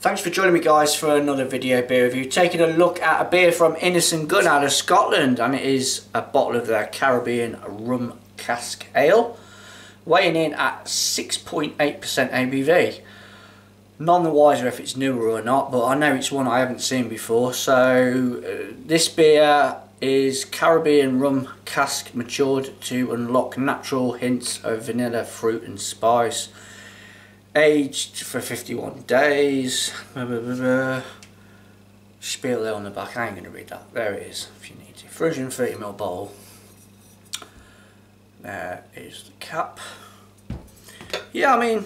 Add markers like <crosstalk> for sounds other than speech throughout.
Thanks for joining me guys for another video beer review. Taking a look at a beer from Innis & Gunn out of Scotland and it is a bottle of their Caribbean Rum Cask Ale weighing in at 6.8% ABV. None the wiser if it's newer or not but I know it's one I haven't seen before so uh, this beer is Caribbean Rum Cask matured to unlock natural hints of vanilla, fruit and spice aged for 51 days. Blah, blah, blah, Spiel there on the back, I ain't going to read that. There it is, if you need to. 330ml bowl. There is the cap. Yeah, I mean,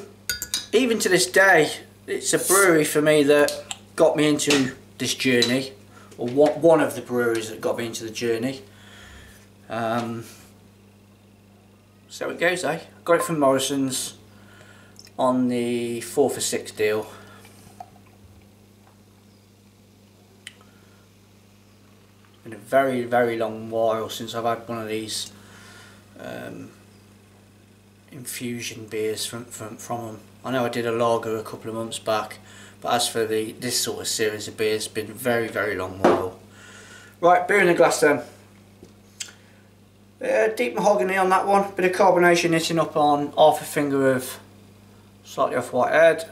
even to this day, it's a brewery for me that got me into this journey. Or one of the breweries that got me into the journey. Um, so it goes, eh? Got it from Morrison's on the 4 for 6 deal. Been a very very long while since I've had one of these um, infusion beers from, from, from them. I know I did a lager a couple of months back but as for the this sort of series of beers, it's been a very very long while. Right, beer in the glass then. Uh, deep mahogany on that one, bit of carbonation hitting up on half a finger of slightly off white head.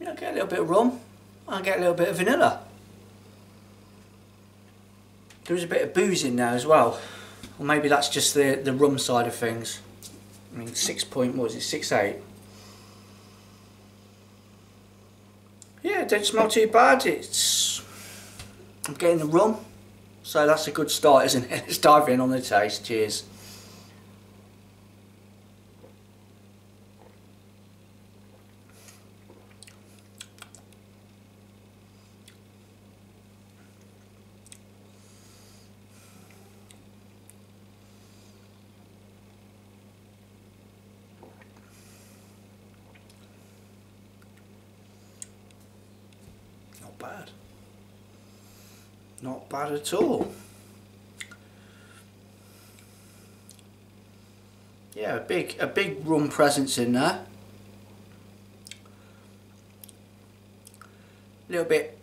You get a little bit of rum and get a little bit of vanilla. There's a bit of booze in there as well. Or maybe that's just the, the rum side of things. I mean, six point, what was it, six eight? Yeah, it don't smell too bad. It's, I'm getting the rum. So that's a good start, isn't it? <laughs> Let's dive in on the taste. Cheers. Not bad. Not bad at all. Yeah, a big a big rum presence in there. A little bit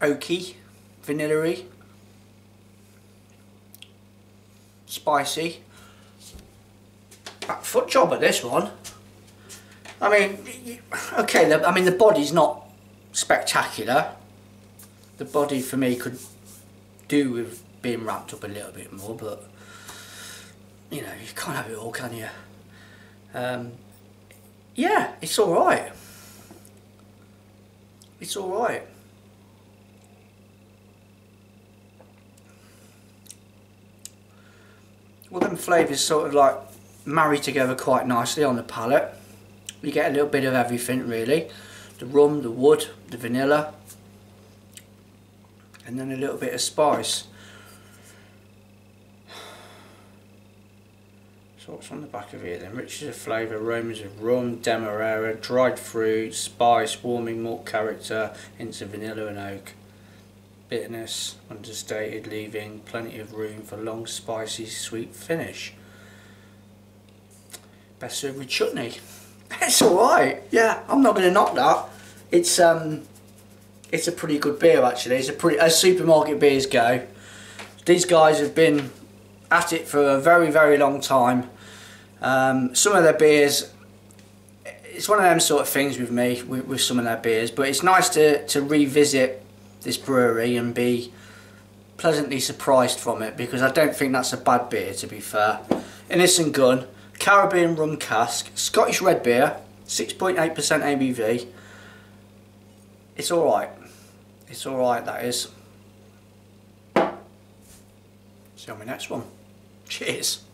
oaky, vanilla spicy. Ah, foot job at this one. I mean, okay, I mean the body's not spectacular the body for me could do with being wrapped up a little bit more but you know you can't have it all can you? Um, yeah it's alright it's alright well them flavours sort of like marry together quite nicely on the palate. You get a little bit of everything really. The rum, the wood, the vanilla and then a little bit of spice. So what's on the back of here then? Riches of flavour, aromas of rum, demerara, dried fruit, spice, warming malt character, hints of vanilla and oak. Bitterness, understated, leaving plenty of room for long, spicy, sweet finish. Best served with chutney. <laughs> It's alright, yeah, I'm not going to knock that. It's um, it's a pretty good beer actually. It's a pretty as supermarket beers go. These guys have been at it for a very very long time. Um, some of their beers, it's one of them sort of things with me with, with some of their beers. But it's nice to to revisit this brewery and be pleasantly surprised from it because I don't think that's a bad beer to be fair. Innis & Gunn, Caribbean Rum Cask, Scottish Red Beer, 6.8% ABV. It's alright. It's alright, that is. See you on my next one. Cheers.